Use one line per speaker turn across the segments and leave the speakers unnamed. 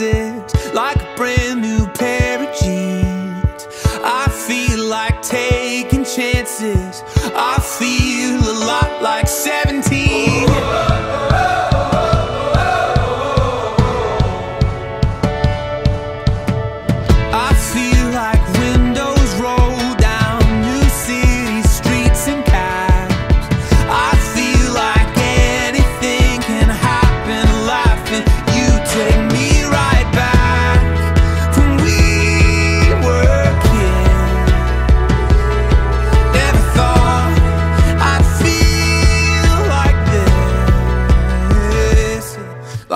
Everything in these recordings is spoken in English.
like a brand new pair of jeans. I feel like taking chances. I feel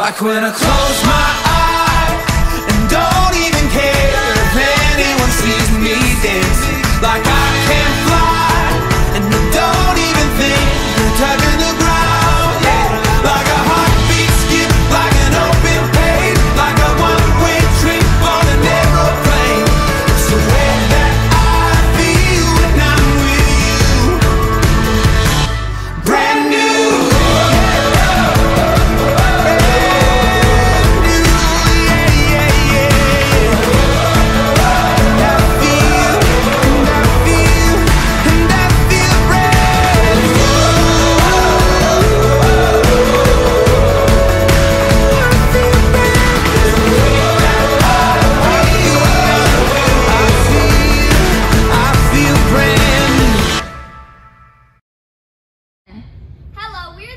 Like when I close my eyes and don't even care if anyone sees me dancing. Like I can fly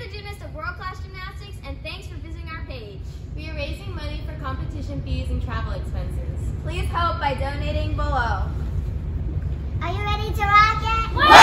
the
gymnasts of World Class Gymnastics, and thanks for visiting our page.
We are raising money for competition fees and travel expenses. Please help by donating below. Are you ready to rock it?